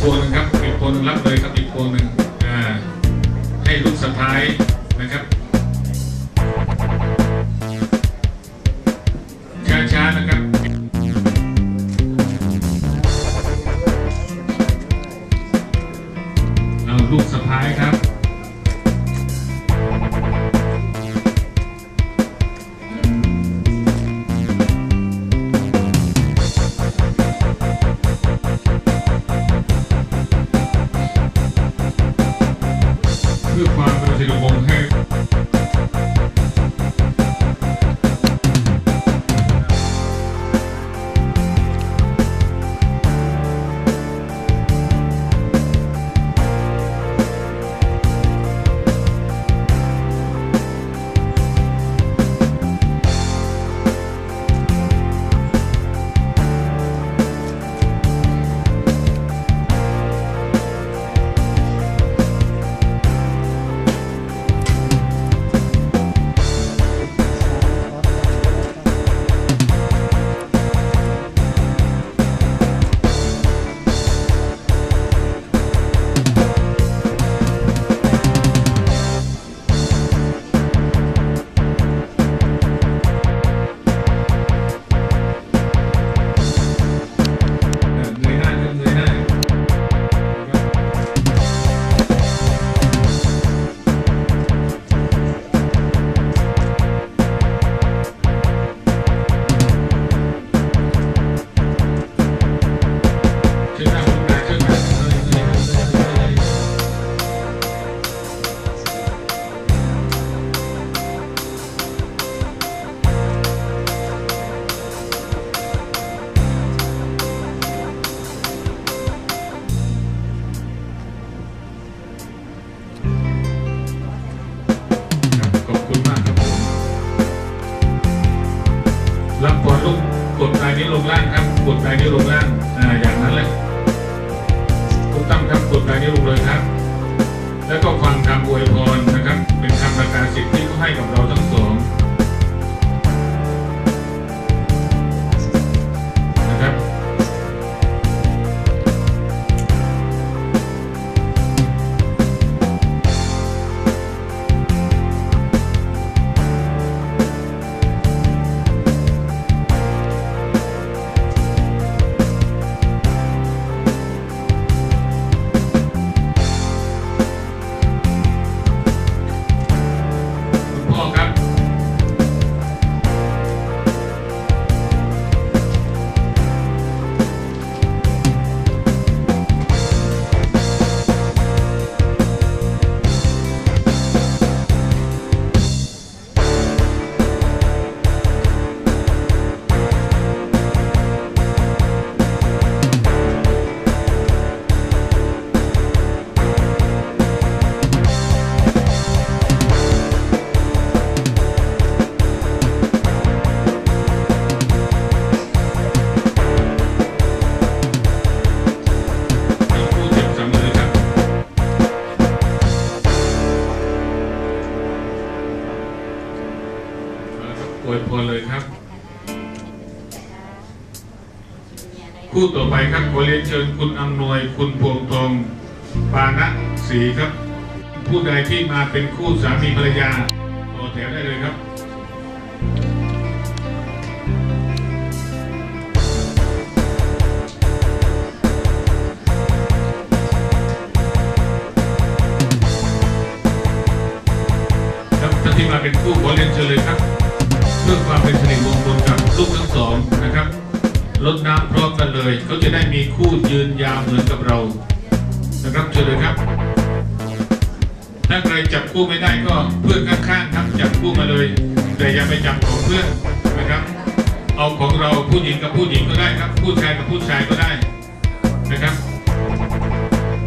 พวงหนึงครับอีกพวงหนึงรับเลยครับอีกพวงหนึ่งอ่าให้ลูกสะพ้ายนะครับช้าๆนะครับเอาลูกสะพ้ายครับ สิท กันเลยครับ คู่ต่อไปครับขอเรียนเชิญคุณอำนวย คุณพวงทองปานะศรีครับ ผู้ใดที่มาเป็นคู่สามีภรรยาต่อแถวได้เลยครับครับท่านที่มาเป็นคู่ขอเรียนเชิญเลยครับ พื่อความเป็นสิริมงคลกับลูกทั้งสองนะครับลดน้ำพร้อมกันเลยเขาจะได้มีคู่ยืนยาวเหมือนกับเรานะครับเชิญเลยครับ ถ้าใครจับคู่ไม่ได้ก็เพื่อนข้างๆครับจับคู่มาเลย แต่อย่าไปจับของเพื่อนนะครับเอาของเราผู้หญิงกับผู้หญิงก็ได้ครับผู้ชายกับผู้ชายก็ได้นะครับ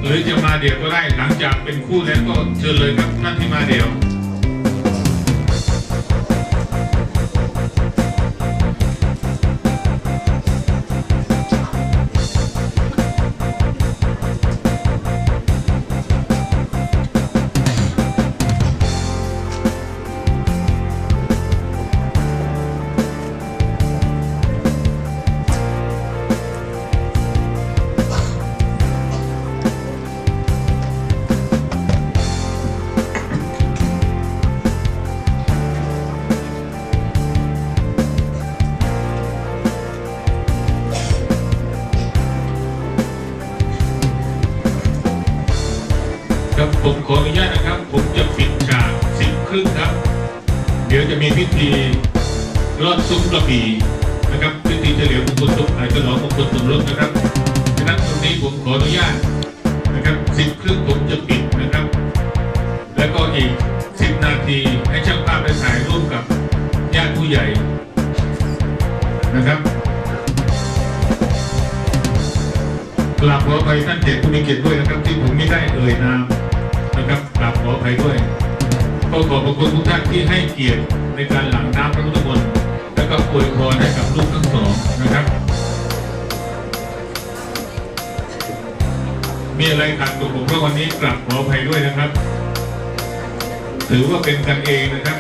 หรือจะมาเดี่ยวก็ได้หลังจากเป็นคู่แล้วก็เชิญเลยครับท่านที่มาเดี่ยว ญาตนะครับ ผมจะปิดฉากสิบครึ่งครับ เดี๋ยวจะมีพิธีรอดซุ้มกระบี่นะครับพิธีเฉลียวมงคลสมอาจจะหลอมงคลสมรสนะครับฉะนั้นตรงนี้ผมขออนุญาตนะครับสิบครึ่งผมจะปิดนะครับ แล้วก็อีกสิบนาทีให้ช่างภาพได้ถ่ายรูปกับญาติผู้ใหญ่นะครับกราบขออภัยท่านเด็กผู้มีเกียรติด้วยนะครับที่ผมไม่ได้เอ่ยนาม ภัยด้วยก็ขอบพระคุณทุกท่านที่ให้เกียรติในการหลังน้ำพระพุทธมนต์และก็อวยพรให้กับลูกทั้งสองนะครับ มีอะไรขาดตัวผมก็วันนี้กราบขออภัยด้วยนะครับ ถือว่าเป็นกันเองนะครับ